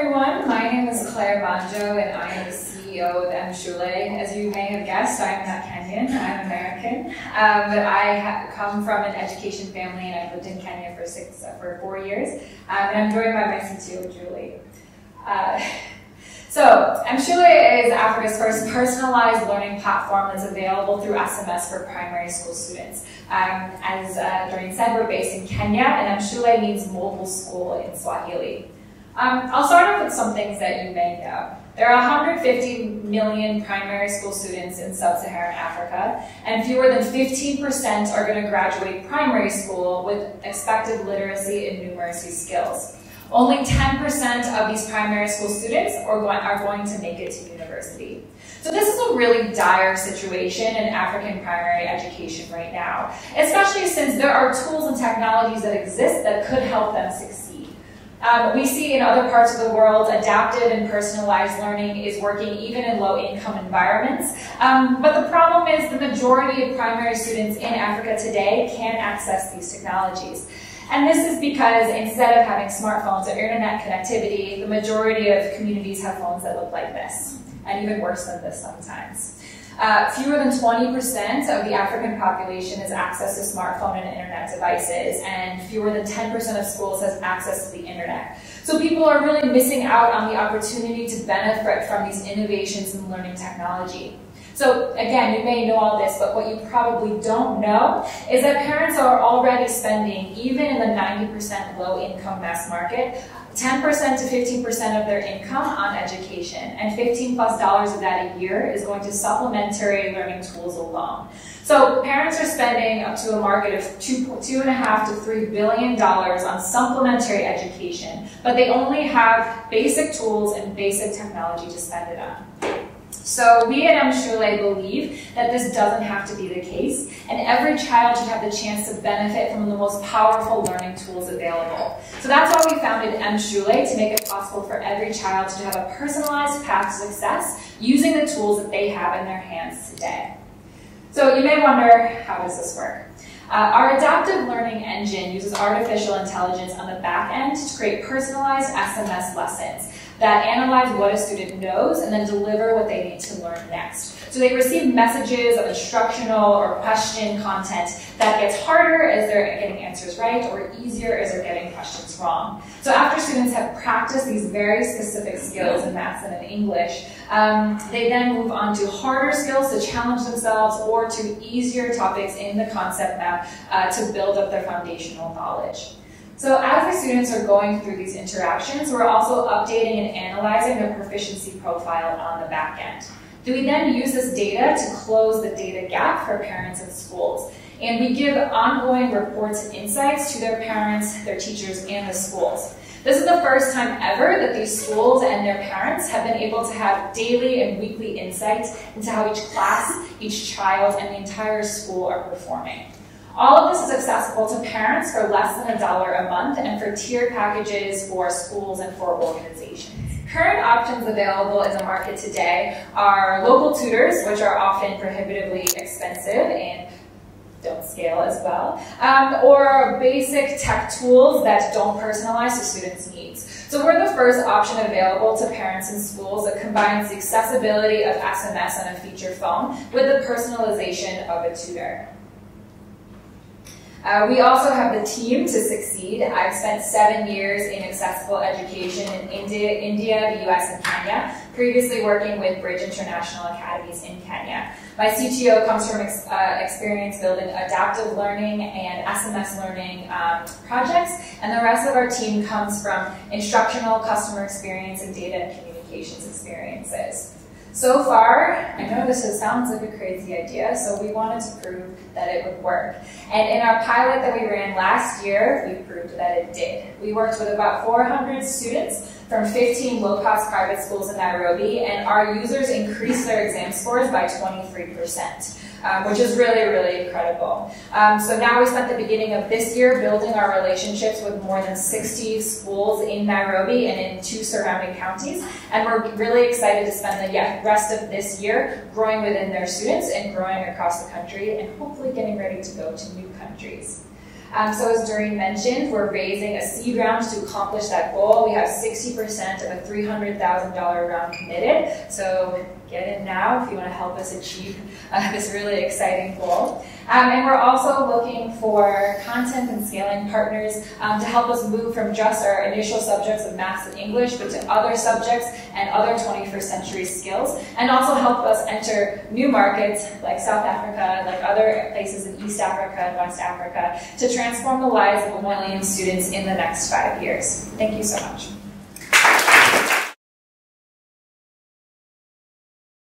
everyone. My name is Claire Mongeau, and I am the CEO of Mshule. As you may have guessed, I am not Kenyan, I'm American. Um, but I come from an education family, and I've lived in Kenya for six, uh, for four years. Um, and I'm joined by my CTO, Julie. Uh, so, Mshule is Africa's first personalized learning platform that's available through SMS for primary school students. Um, as uh, Doreen said, we're based in Kenya, and Mshule means mobile school in Swahili. Um, I'll start off with some things that you may know. There are 150 million primary school students in sub-Saharan Africa, and fewer than 15% are going to graduate primary school with expected literacy and numeracy skills. Only 10% of these primary school students are going, are going to make it to university. So this is a really dire situation in African primary education right now, especially since there are tools and technologies that exist that could help them succeed. Um, we see in other parts of the world, adaptive and personalized learning is working even in low-income environments. Um, but the problem is the majority of primary students in Africa today can't access these technologies. And this is because instead of having smartphones or internet connectivity, the majority of communities have phones that look like this, and even worse than this sometimes. Uh, fewer than 20% of the African population has access to smartphone and internet devices, and fewer than 10% of schools has access to the internet. So people are really missing out on the opportunity to benefit from these innovations in learning technology. So again, you may know all this, but what you probably don't know is that parents are already spending, even in the 90% low income mass market, 10% to 15% of their income on education, and 15 plus dollars of that a year is going to supplementary learning tools alone. So parents are spending up to a market of two, two and a half to three billion dollars on supplementary education, but they only have basic tools and basic technology to spend it on. So we at Mshule believe that this doesn't have to be the case, and every child should have the chance to benefit from the most powerful learning tools available. So that's why we founded Mshule, to make it possible for every child to have a personalized path to success using the tools that they have in their hands today. So you may wonder, how does this work? Uh, our adaptive learning engine uses artificial intelligence on the back end to create personalized SMS lessons that analyze what a student knows and then deliver what they need to learn next. So they receive messages of instructional or question content that gets harder as they're getting answers right or easier as they're getting questions wrong. So after students have practiced these very specific skills in math and in English, um, they then move on to harder skills to challenge themselves or to easier topics in the concept map uh, to build up their foundational knowledge. So as the students are going through these interactions, we're also updating and analyzing their proficiency profile on the back end. Do we then use this data to close the data gap for parents and schools? And we give ongoing reports and insights to their parents, their teachers, and the schools. This is the first time ever that these schools and their parents have been able to have daily and weekly insights into how each class, each child, and the entire school are performing. All of this is accessible to parents for less than a dollar a month and for tiered packages for schools and for organizations. Current options available in the market today are local tutors, which are often prohibitively expensive and don't scale as well, um, or basic tech tools that don't personalize to students' needs. So we're the first option available to parents and schools that combines the accessibility of SMS on a feature phone with the personalization of a tutor. Uh, we also have the team to succeed. I've spent seven years in accessible education in India, India, the US, and Kenya, previously working with Bridge International Academies in Kenya. My CTO comes from ex uh, experience building adaptive learning and SMS learning um, projects, and the rest of our team comes from instructional, customer experience, and data and communications experiences. So far, I know this sounds like a crazy idea, so we wanted to prove that it would work. And in our pilot that we ran last year, we proved that it did. We worked with about 400 students from 15 low-cost private schools in Nairobi, and our users increased their exam scores by 23% um, which is really, really incredible. Um, so now we spent the beginning of this year building our relationships with more than 60 schools in Nairobi and in two surrounding counties, and we're really excited to spend the yeah, rest of this year growing within their students and growing across the country and hopefully getting ready to go to new countries. Um, so as Doreen mentioned, we're raising a seed round to accomplish that goal. We have 60% of a $300,000 round committed. So get in now if you want to help us achieve uh, this really exciting goal. Um, and we're also looking for content and scaling partners um, to help us move from just our initial subjects of math and English, but to other subjects and other 21st century skills, and also help us enter new markets like South Africa, like other places in East Africa and West Africa, to transform the lives of a million students in the next five years. Thank you so much.